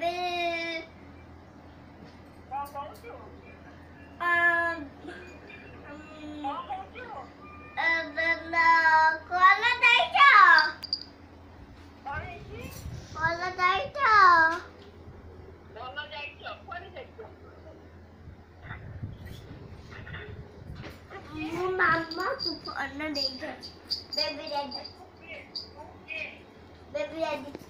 bebê. Ah, um, ah, cola daito. Cola daito. Mama, tu pun ada daito. Baby daito. Baby daito.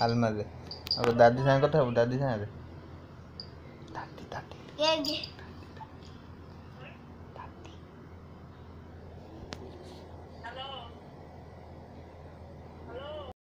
আলমারি। দাদি সাথে কথা হব দাদি সাথে দাদি দাদি।